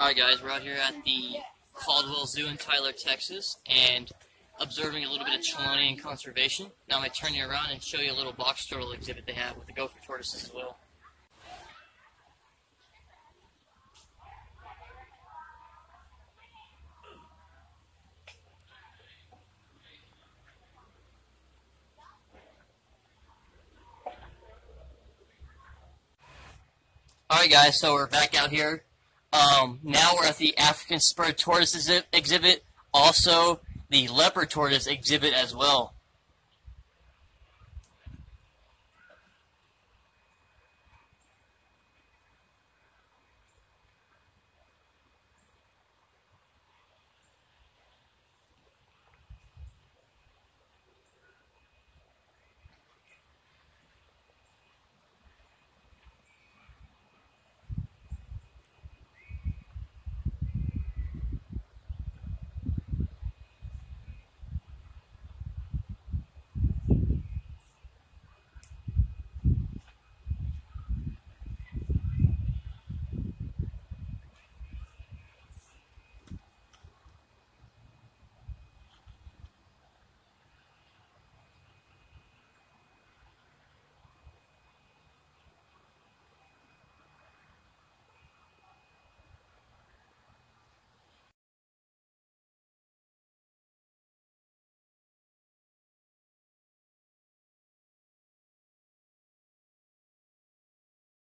Alright guys, we're out here at the Caldwell Zoo in Tyler, Texas, and observing a little bit of Chelonian conservation. Now I'm going to turn you around and show you a little box turtle exhibit they have with the gopher tortoises as well. Alright guys, so we're back out here. Um, now we're at the African spurred tortoise exhibit, also the leopard tortoise exhibit as well.